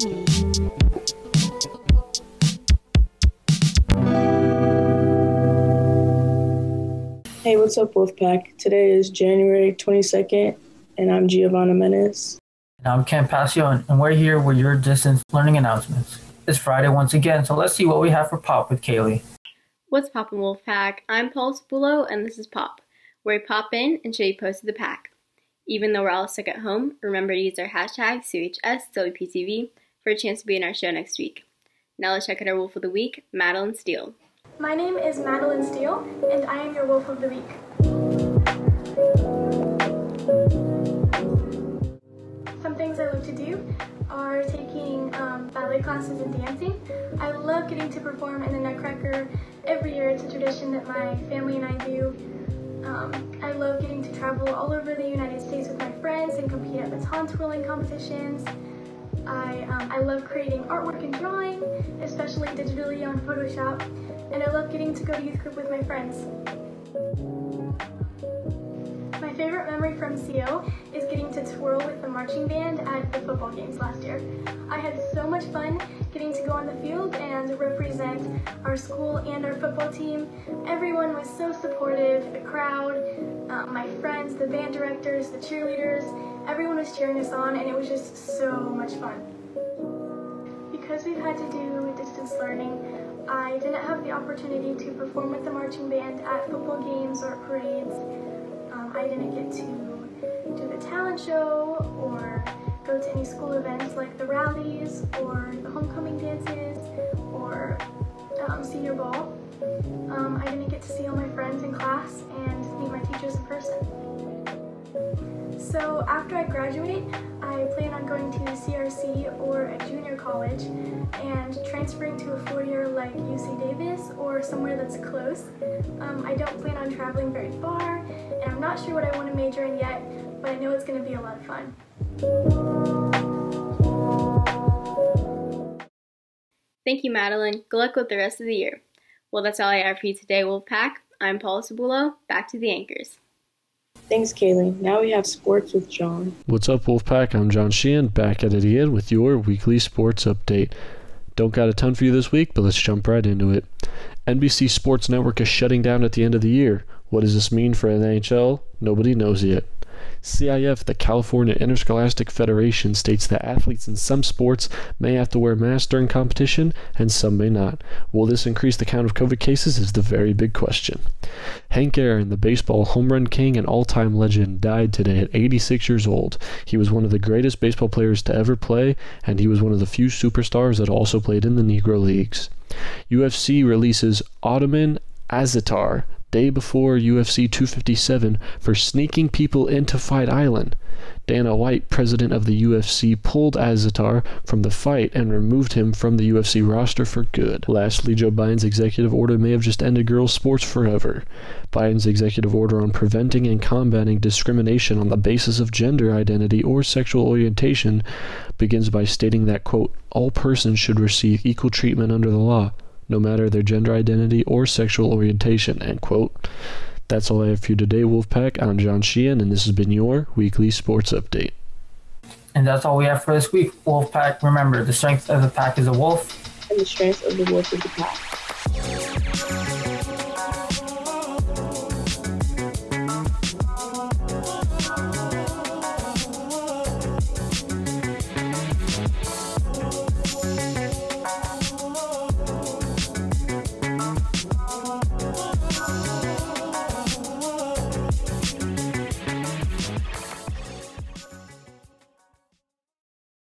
famille. Hey, what's up, Wolfpack? Today is January 22nd, and I'm Giovanna Menes. And I'm Ken Passion, and we're here with your distance learning announcements. It's Friday once again, so let's see what we have for Pop with Kaylee. What's poppin' Wolfpack? I'm Paul Spulo, and this is Pop, where we pop in and show you posts of the pack. Even though we're all stuck at home, remember to use our hashtag CHSWPTV for a chance to be in our show next week. Now let's check out our Wolf of the Week, Madeline Steele. My name is Madeline Steele, and I am your Wolf of the Week. Some things I love to do are taking um, ballet classes and dancing. I love getting to perform in the Nutcracker every year. It's a tradition that my family and I do. Um, I love getting to travel all over the United States with my friends and compete at baton twirling competitions. I, um, I love creating artwork and drawing, especially digitally on Photoshop, and I love getting to go to youth group with my friends. My favorite memory from CO is getting to twirl with the marching band at the football games last year. I had so much fun getting to go on the field and represent our school and our football team. Everyone was so supportive, the crowd, uh, my friends, the band directors, the cheerleaders, was cheering us on and it was just so much fun. Because we've had to do distance learning, I didn't have the opportunity to perform with the marching band at football games or parades. Um, I didn't get to do the talent show or go to any school events like the rallies or the homecoming dances or um, senior ball. Um, I didn't get to see all my friends in class So after I graduate, I plan on going to CRC or a junior college and transferring to a four-year like UC Davis or somewhere that's close. Um, I don't plan on traveling very far and I'm not sure what I want to major in yet, but I know it's going to be a lot of fun. Thank you, Madeline. Good luck with the rest of the year. Well, that's all I have for you today, Wolfpack. I'm Paula Cebulo. Back to the anchors. Thanks, Kaylee. Now we have sports with John. What's up, Wolfpack? I'm John Sheehan, back at it again with your weekly sports update. Don't got a ton for you this week, but let's jump right into it. NBC Sports Network is shutting down at the end of the year. What does this mean for NHL? Nobody knows yet. CIF, the California Interscholastic Federation, states that athletes in some sports may have to wear masks during competition and some may not. Will this increase the count of COVID cases? Is the very big question. Hank Aaron, the baseball home run king and all time legend, died today at 86 years old. He was one of the greatest baseball players to ever play, and he was one of the few superstars that also played in the Negro Leagues. UFC releases Ottman Azaitar day before UFC 257 for sneaking people into Fight Island. Dana White, president of the UFC, pulled Azaitar from the fight and removed him from the UFC roster for good. Lastly, Joe Biden's executive order may have just ended girls' sports forever. Biden's executive order on preventing and combating discrimination on the basis of gender identity or sexual orientation begins by stating that, quote, all persons should receive equal treatment under the law no matter their gender identity or sexual orientation. End quote. That's all I have for you today, Wolfpack. I'm John Sheehan, and this has been your weekly sports update. And that's all we have for this week, Wolfpack. Remember, the strength of the pack is a wolf. And the strength of the wolf is the pack.